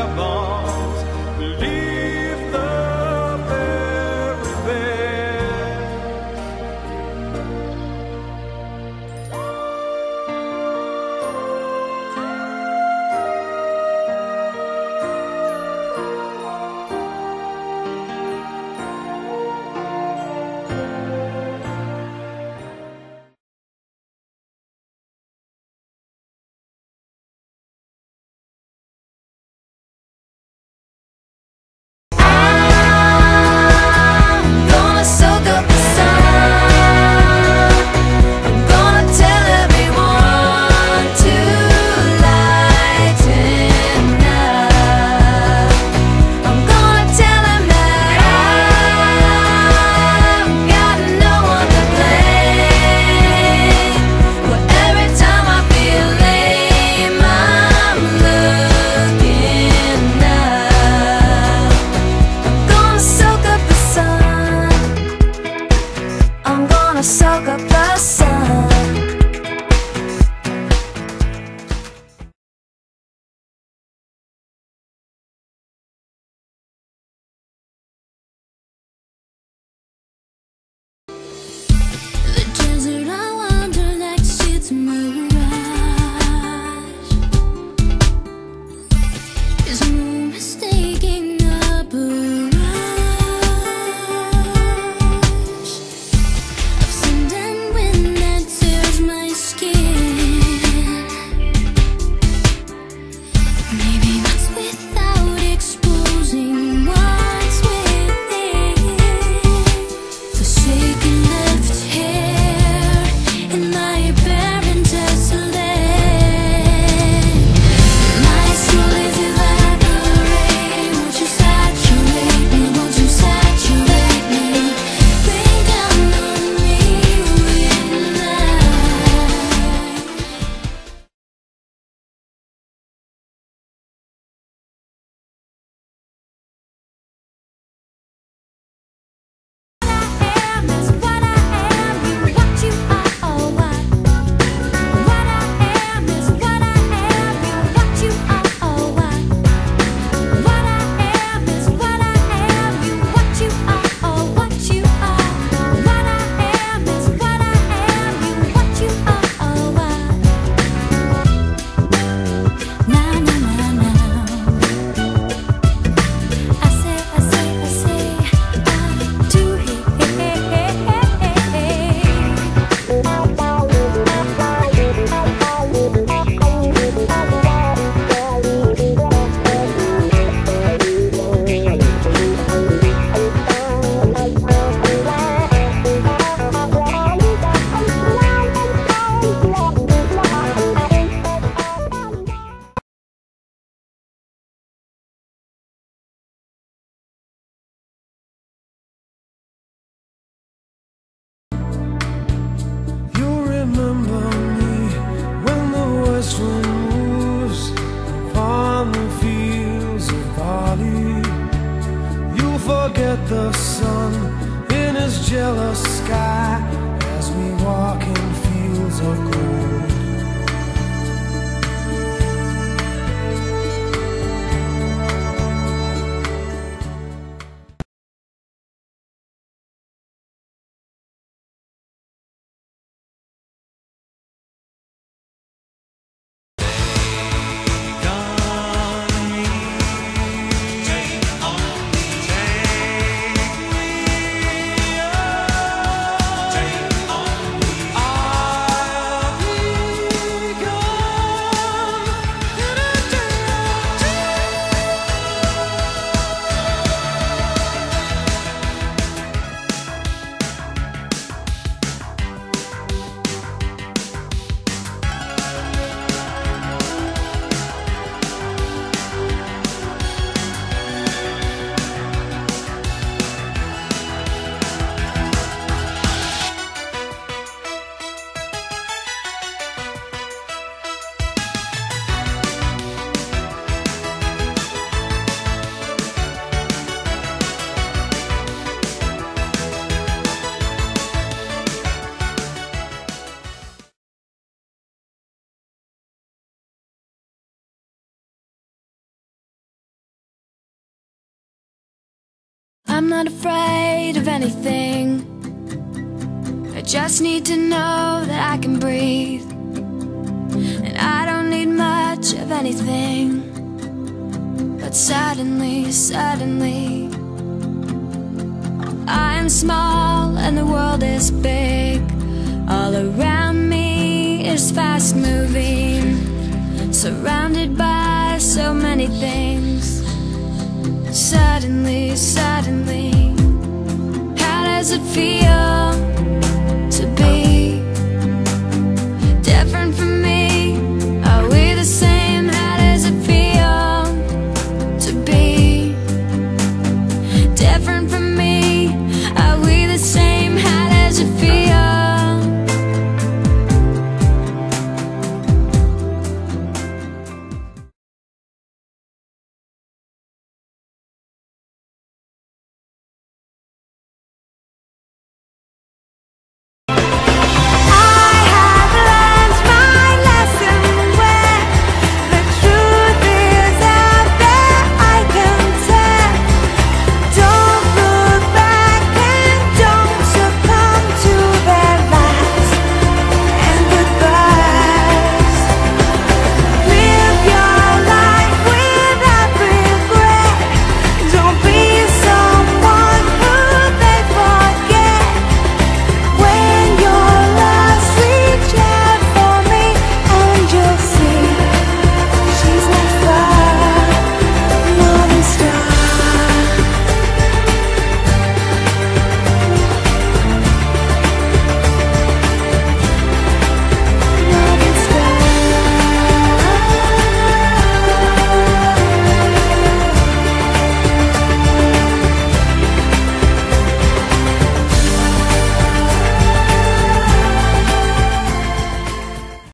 vagabond. sun in his jealous sky as we walk in fields of gold. I'm not afraid of anything. I just need to know that I can breathe. And I don't need much of anything. But suddenly, suddenly, I am small and the world is big. All around me is fast moving, surrounded by so many things. Suddenly, suddenly, how does it feel?